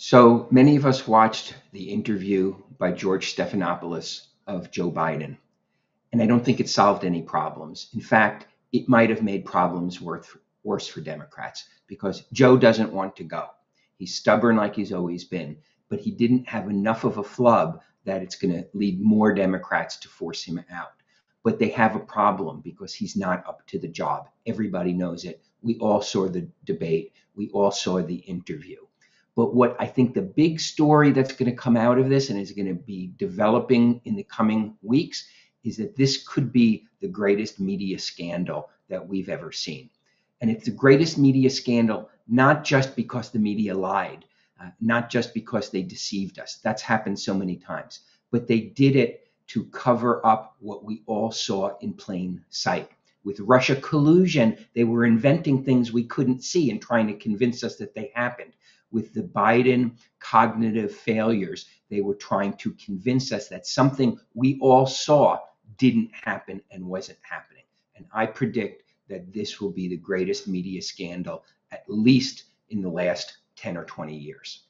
So many of us watched the interview by George Stephanopoulos of Joe Biden, and I don't think it solved any problems. In fact, it might have made problems worse for Democrats because Joe doesn't want to go. He's stubborn like he's always been, but he didn't have enough of a flub that it's going to lead more Democrats to force him out. But they have a problem because he's not up to the job. Everybody knows it. We all saw the debate, we all saw the interview. But what I think the big story that's going to come out of this and is going to be developing in the coming weeks is that this could be the greatest media scandal that we've ever seen. And it's the greatest media scandal, not just because the media lied, uh, not just because they deceived us. That's happened so many times, but they did it to cover up what we all saw in plain sight. With Russia collusion, they were inventing things we couldn't see and trying to convince us that they happened with the Biden cognitive failures. They were trying to convince us that something we all saw didn't happen and wasn't happening. And I predict that this will be the greatest media scandal, at least in the last 10 or 20 years.